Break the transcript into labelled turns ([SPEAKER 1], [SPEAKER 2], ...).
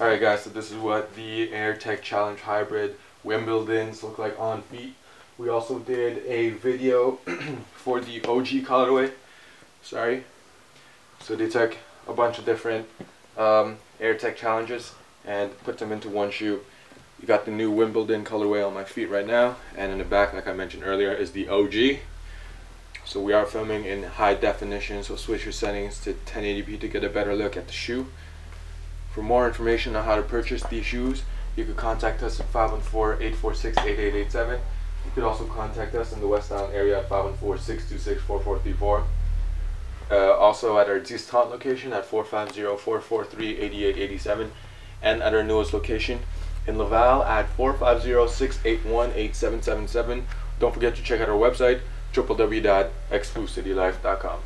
[SPEAKER 1] Alright guys, so this is what the AirTech Challenge Hybrid Wimbledons look like on feet. We also did a video for the OG colorway. Sorry. So they took a bunch of different um, AirTech challenges and put them into one shoe. You got the new Wimbledon colorway on my feet right now, and in the back, like I mentioned earlier, is the OG. So we are filming in high definition, so switch your settings to 1080p to get a better look at the shoe. For more information on how to purchase these shoes, you could contact us at 514-846-8887. You could also contact us in the West Island area at 514-626-4434. Uh, also at our DIX30 location at 450-443-8887 and at our newest location in Laval at 450-681-8777. Don't forget to check out our website www.exclucitylife.com.